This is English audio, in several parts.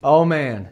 Oh man,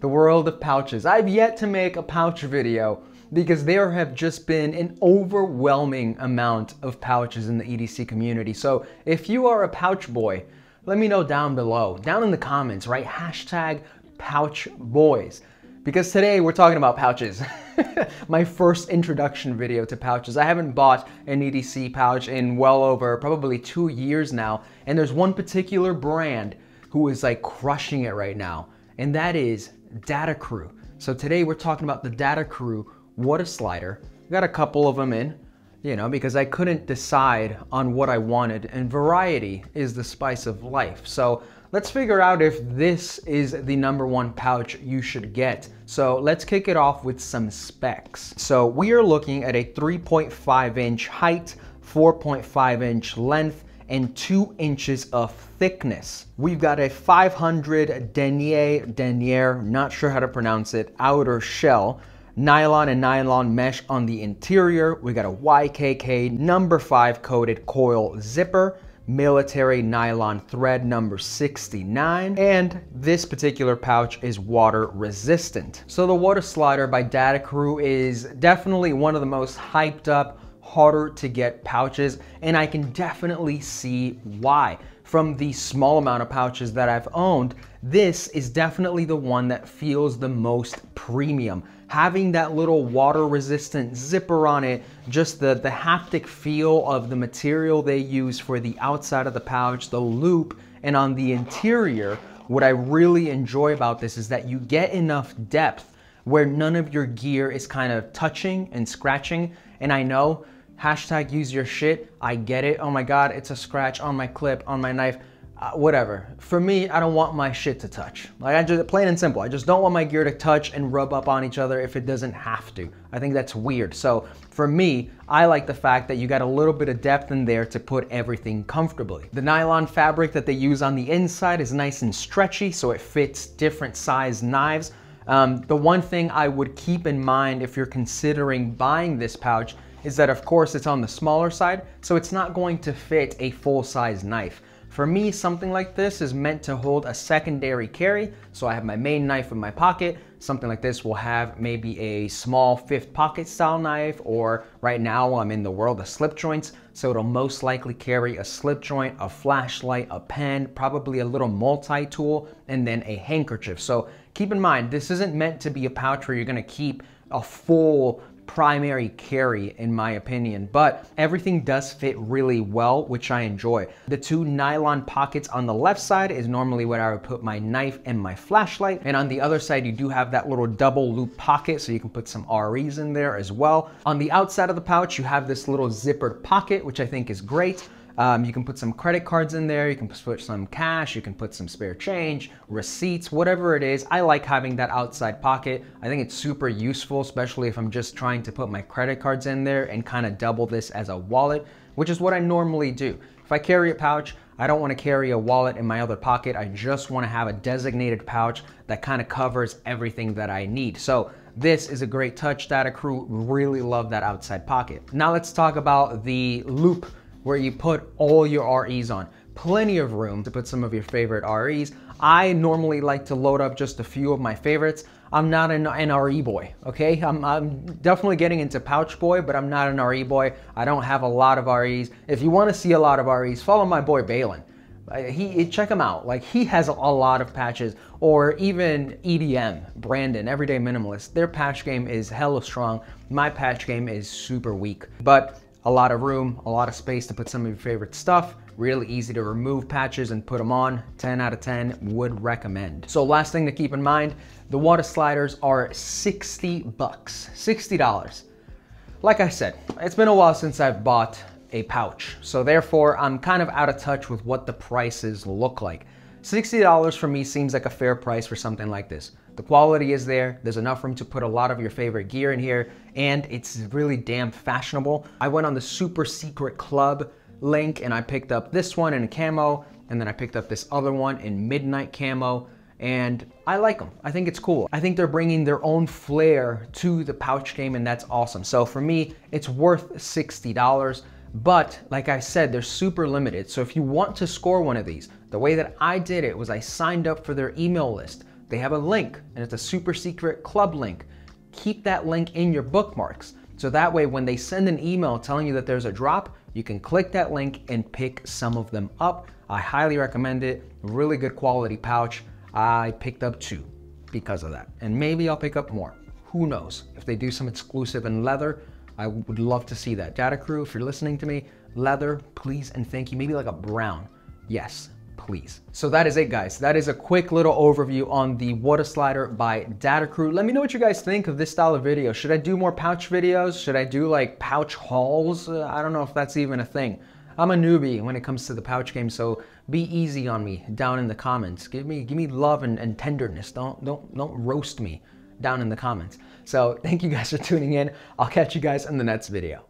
the world of pouches. I've yet to make a pouch video because there have just been an overwhelming amount of pouches in the EDC community. So if you are a pouch boy, let me know down below, down in the comments, right? Hashtag pouch boys. Because today we're talking about pouches. My first introduction video to pouches. I haven't bought an EDC pouch in well over probably two years now. And there's one particular brand who is like crushing it right now, and that is Data Crew. So today we're talking about the Data Crew What a slider. Got a couple of them in, you know, because I couldn't decide on what I wanted, and variety is the spice of life. So let's figure out if this is the number one pouch you should get. So let's kick it off with some specs. So we are looking at a 3.5 inch height, 4.5 inch length, and two inches of thickness. We've got a 500 denier, denier, not sure how to pronounce it, outer shell, nylon and nylon mesh on the interior. We got a YKK number five coated coil zipper, military nylon thread number 69 and this particular pouch is water resistant. So the What a Slider by Data Crew is definitely one of the most hyped up harder to get pouches, and I can definitely see why. From the small amount of pouches that I've owned, this is definitely the one that feels the most premium. Having that little water resistant zipper on it, just the, the haptic feel of the material they use for the outside of the pouch, the loop, and on the interior, what I really enjoy about this is that you get enough depth where none of your gear is kind of touching and scratching. And I know hashtag use your shit. I get it. Oh my God, it's a scratch on my clip, on my knife, uh, whatever. For me, I don't want my shit to touch. Like I just, plain and simple, I just don't want my gear to touch and rub up on each other if it doesn't have to. I think that's weird. So for me, I like the fact that you got a little bit of depth in there to put everything comfortably. The nylon fabric that they use on the inside is nice and stretchy, so it fits different size knives. Um, the one thing I would keep in mind if you're considering buying this pouch is that of course it's on the smaller side, so it's not going to fit a full-size knife. For me, something like this is meant to hold a secondary carry, so I have my main knife in my pocket. Something like this will have maybe a small fifth pocket style knife, or right now I'm in the world of slip joints, so it'll most likely carry a slip joint, a flashlight, a pen, probably a little multi-tool, and then a handkerchief. So keep in mind, this isn't meant to be a pouch where you're gonna keep a full primary carry in my opinion, but everything does fit really well, which I enjoy. The two nylon pockets on the left side is normally where I would put my knife and my flashlight. And on the other side, you do have that little double loop pocket so you can put some REs in there as well. On the outside of the pouch, you have this little zippered pocket, which I think is great. Um, you can put some credit cards in there, you can put some cash, you can put some spare change, receipts, whatever it is. I like having that outside pocket. I think it's super useful, especially if I'm just trying to put my credit cards in there and kind of double this as a wallet, which is what I normally do. If I carry a pouch, I don't want to carry a wallet in my other pocket. I just want to have a designated pouch that kind of covers everything that I need. So this is a great touch. Data Crew really love that outside pocket. Now let's talk about the loop where you put all your REs on. Plenty of room to put some of your favorite REs. I normally like to load up just a few of my favorites. I'm not an NRE boy, okay? I'm, I'm, definitely getting into pouch boy, but I'm not an RE boy. I don't have a lot of REs. If you wanna see a lot of REs, follow my boy Balin. Uh, he, check him out. Like he has a lot of patches or even EDM, Brandon, Everyday Minimalist. Their patch game is hella strong. My patch game is super weak, but a lot of room, a lot of space to put some of your favorite stuff. Really easy to remove patches and put them on. 10 out of 10 would recommend. So last thing to keep in mind, the What a Sliders are 60 bucks, $60. Like I said, it's been a while since I've bought a pouch. So therefore, I'm kind of out of touch with what the prices look like. $60 for me seems like a fair price for something like this. The quality is there, there's enough room to put a lot of your favorite gear in here, and it's really damn fashionable. I went on the Super Secret Club link and I picked up this one in a camo, and then I picked up this other one in midnight camo, and I like them. I think it's cool. I think they're bringing their own flair to the pouch game, and that's awesome. So for me, it's worth $60. But like I said, they're super limited. So if you want to score one of these, the way that I did it was I signed up for their email list. They have a link and it's a super secret club link. Keep that link in your bookmarks. So that way, when they send an email telling you that there's a drop, you can click that link and pick some of them up. I highly recommend it. Really good quality pouch. I picked up two because of that. And maybe I'll pick up more. Who knows? If they do some exclusive in leather, I would love to see that. Data crew, if you're listening to me, leather, please and thank you. Maybe like a brown. Yes, please. So that is it guys. That is a quick little overview on the What a Slider by Data Crew. Let me know what you guys think of this style of video. Should I do more pouch videos? Should I do like pouch hauls? Uh, I don't know if that's even a thing. I'm a newbie when it comes to the pouch game, so be easy on me down in the comments. Give me give me love and, and tenderness. Don't don't don't roast me down in the comments. So thank you guys for tuning in. I'll catch you guys in the next video.